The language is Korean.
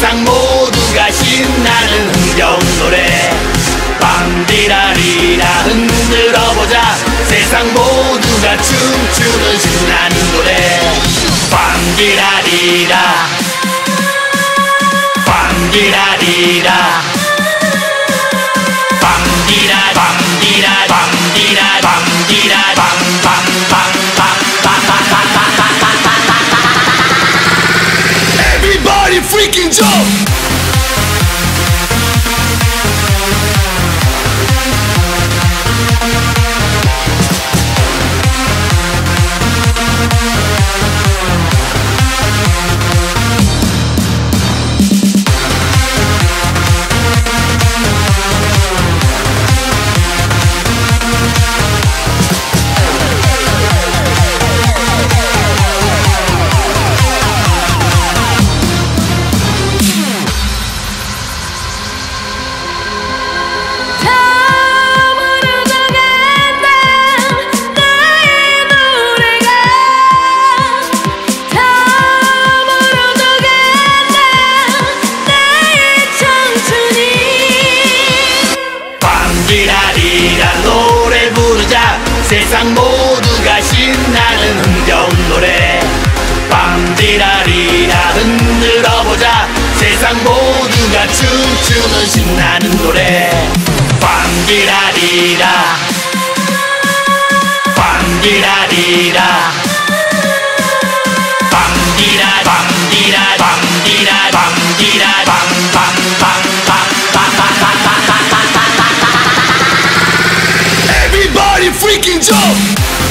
세상 모두가 신나는 흥겨운 노래. 밤디라리라 흔들어보자. 세상 모두가 춤추는 신나는 노래. 밤디라리라. 밤디라리라. freaking jump! 지라리라 노래 부르자 세상 모두가 신나는 흥겨운 노래. 빵지라리라 흔들어보자 세상 모두가 춤추는 신나는 노래. 빵지라리라. 빵지라리라. freaking jump!